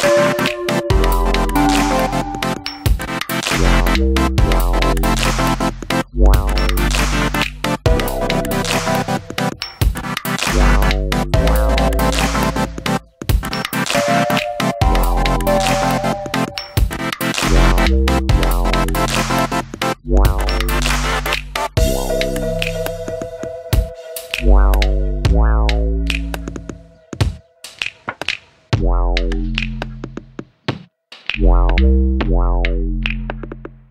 Thank you.